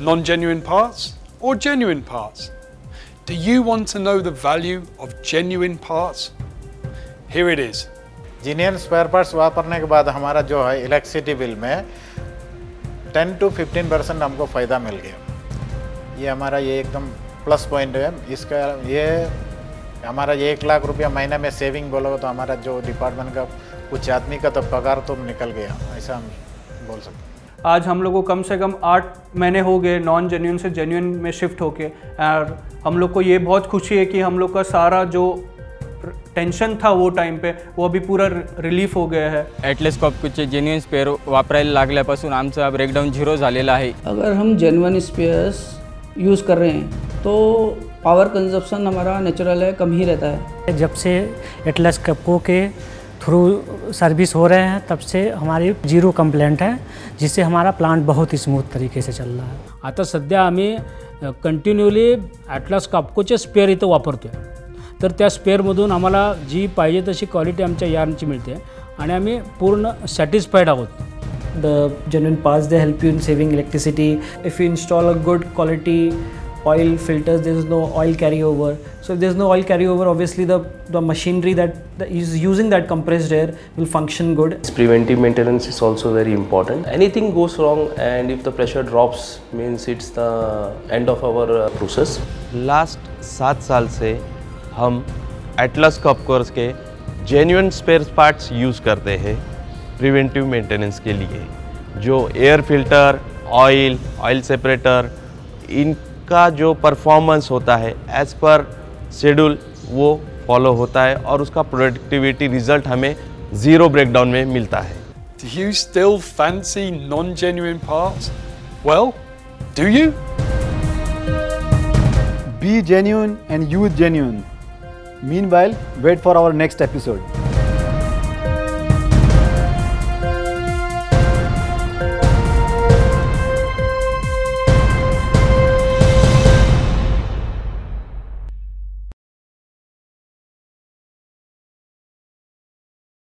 Non-genuine parts or genuine parts? Do you want to know the value of genuine parts? Here it is. Genuine spare parts वापरने के बाद हमारा जो है electricity bill में 10 to 15 percent हमको फ़ायदा मिल गया ये हमारा ये एकदम प्लस पॉइंट है इसका ये हमारा ये एक लाख रुपया महीने में सेविंग बोलोगे तो हमारा जो डिपार्टमेंट का कुछ आदमी का तो पगार तो निकल गया ऐसा हम बोल सकते हैं आज हम लोग को कम से कम आठ महीने हो गए नॉन जेन्यून से जेन्यून में शिफ्ट होके। और हम लोग को ये बहुत खुशी है कि हम लोग का सारा जो टेंशन था वो टाइम पे वो अभी पूरा रिलीफ हो गया है। ॲटलेस्कॉपचे जेन्युइन स्पेअर वापरायला लागल्यापासून आमचा ब्रेकडाऊन झिरो झालेला आहे. अगर हम जेनवन स्पेयर्स यूज़ कर रहे हैं तो पावर कंजप्शन हमारा नेचुरल है कम ही रहता है। जब से एटलस कपको के थ्रू सर्विस हो रहे हैं तब से हमारी जीरो कंप्लेंट है जिससे हमारा प्लांट बहुत ही स्मूथ तरीके से चल रहा है। आता सध्या आम्ही कंटिन्युअली ॲटलास कापकोचे स्पेअर इथं वापरतो आहे तर त्या स्पेअरमधून आम्हाला जी पाहिजे तशी क्वालिटी आमच्या यार्नची मिळते आणि आम्ही पूर्ण सॅटिस्फाईड आहोत. The genuine parts they help you in saving electricity. If you install a good quality oil filters there is no oil carryover so if there is no oil carryover obviously the the machinery that, that is using that compressed air will function good preventive maintenance is also very important anything goes wrong and if the pressure drops means it's the end of our uh, process last सात साल से हम Atlas कॉपकोर्स के genuine spare parts use करते हैं preventive maintenance के लिए जो air filter oil oil separator उनका जो परफॉर्मेंस होता है एज पर शेड्यूल वो फॉलो होता है और उसका प्रोडक्टिविटी रिज़ल्ट हमें ज़ीरो ब्रेकडाउन में मिलता है। You still fancy non genuine part well do you be genuine